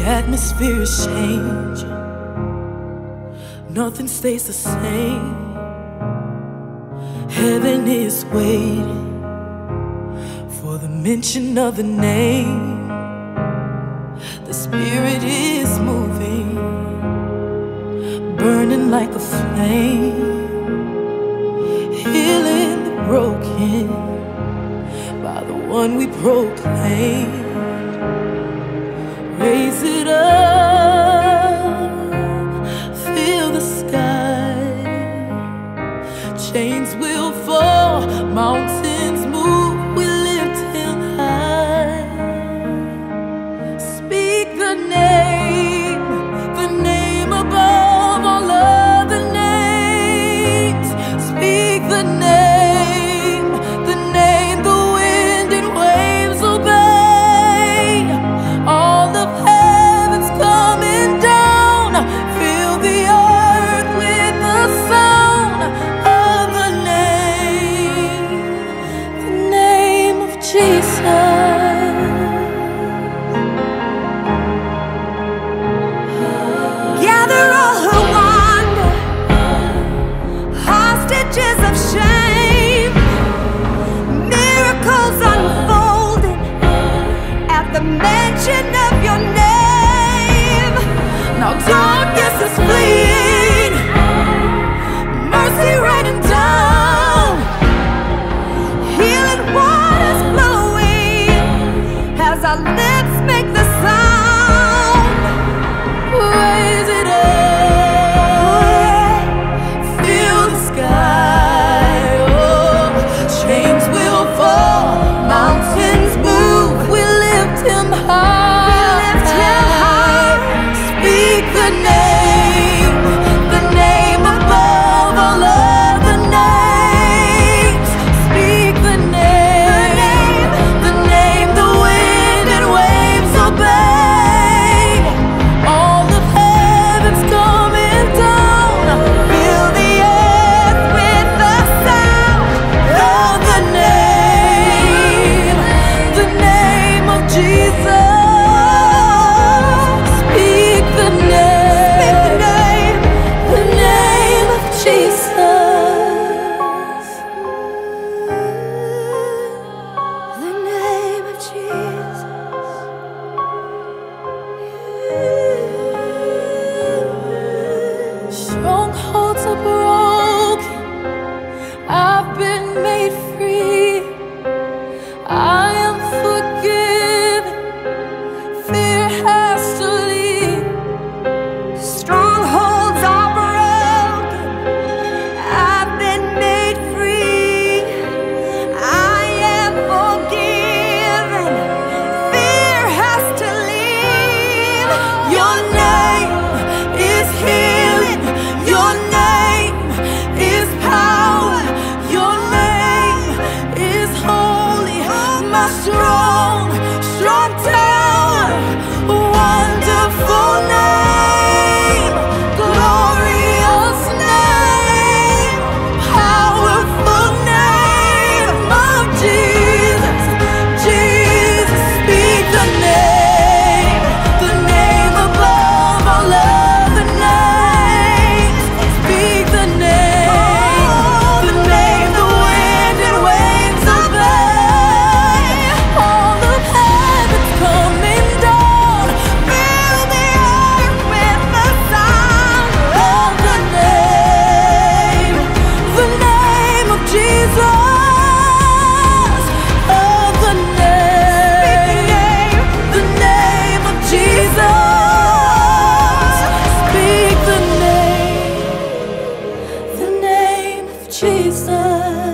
atmospheres change. Nothing stays the same. Heaven is waiting for the mention of the name. The Spirit is moving, burning like a flame, healing the broken by the one we proclaim. chains will fall, mountains. Strong. she said